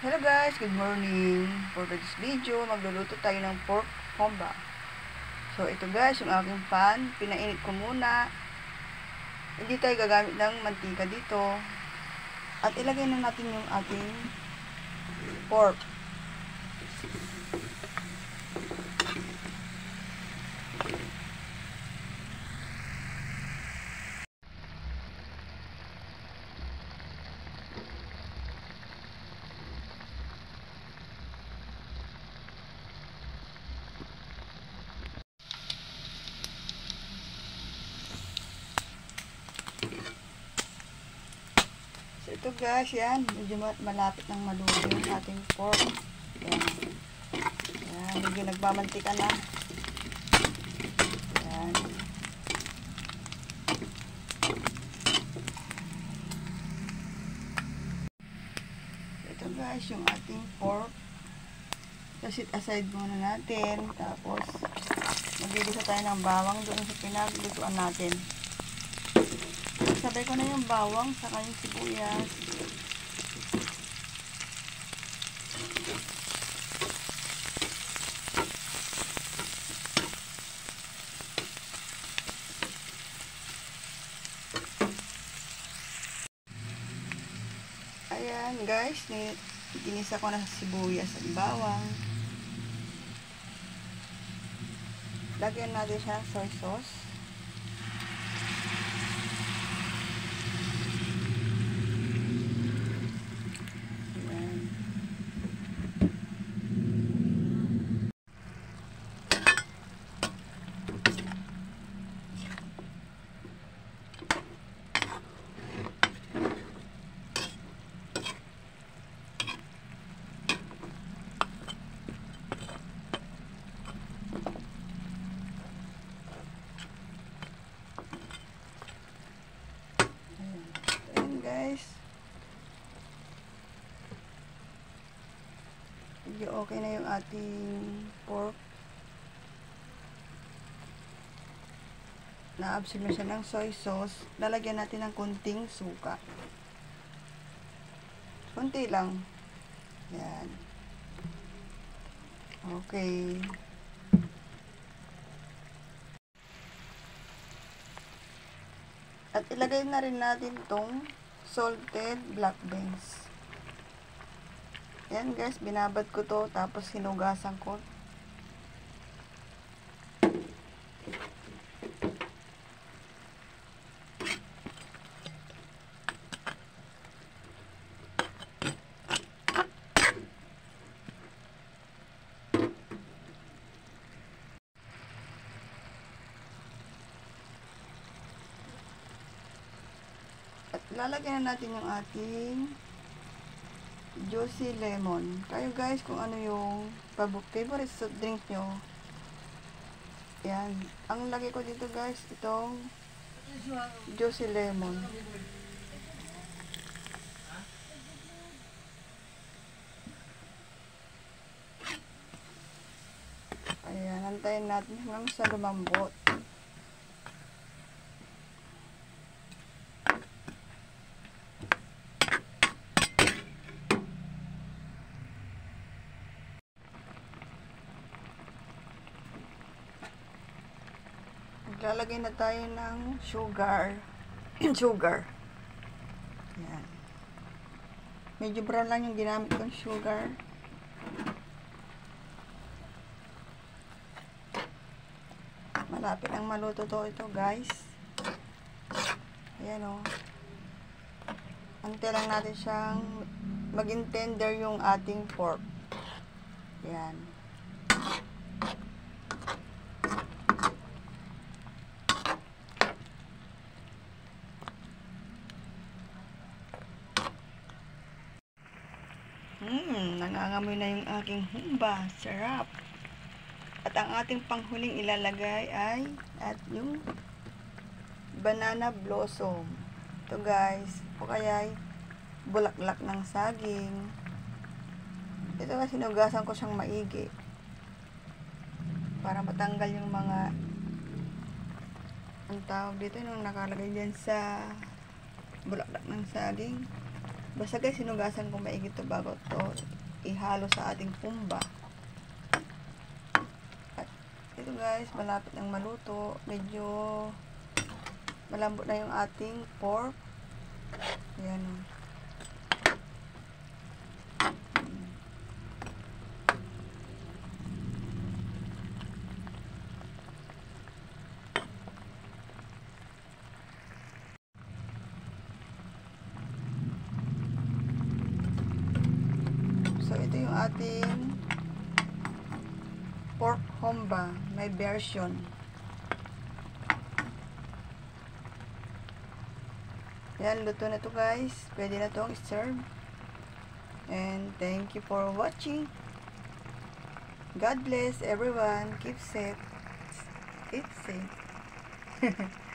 Hello guys, good morning. For this video, magluluto tayo ng pork homba. So ito guys, yung aking pan, pinainit ko muna. Hindi tayo gagamit ng mantika dito. At ilagay na natin yung ating pork. So ito guys, yan, medyo ma- malapit ng maluto yung ating pork. Yan. Yan, medyo nagmamantika na. Yan. Ito guys, yung ating pork. Kasi aside muna natin. Tapos, magigisa tayo ng bawang doon sa pinaglutuan natin. Sabay ko na yung bawang sa yung sibuyas. Ayan guys, ni ginisa ko na sa sibuyas at bawang. Lagyan natin siya soy sauce. Ayan. Ayan guys. Medyo okay na yung ating pork. Na-absorb na siya ng soy sauce. Lalagyan natin ng kunting suka. Kunti lang. Yan. Okay. At ilagay na rin natin tong salted black beans. Yan guys, binabad ko to tapos hinugasan ko. At lalagyan na natin yung ating juicy lemon. Kayo guys, kung ano yung favorite drink nyo. Yan. Ang lagay ko dito guys, itong juicy lemon. Ayan, antayin natin hanggang sa lumambot. Maglalagay na tayo ng sugar. sugar. Yan. Medyo brown lang yung ginamit kong sugar. Malapit ang maluto to ito guys. Ayan o. Oh. Ante lang natin siyang maging tender yung ating pork. Yan. Nangangamoy na yung aking humba. Sarap. At ang ating panghuling ilalagay ay at yung banana blossom. Ito guys. O kaya ay bulaklak ng saging. Ito kasi sinugasan ko siyang maigi. Para matanggal yung mga ang tawag dito nung nakalagay dyan sa bulaklak ng saging Basta guys, sinugasan ko maigit to bago to ihalo sa ating pumba. At ito guys, malapit ng maluto. Medyo malambot na yung ating pork. Ayan. oh. So, ito yung ating pork homba. May version. Yan, luto na to guys. Pwede na tong serve. And thank you for watching. God bless everyone. Keep safe. Keep safe.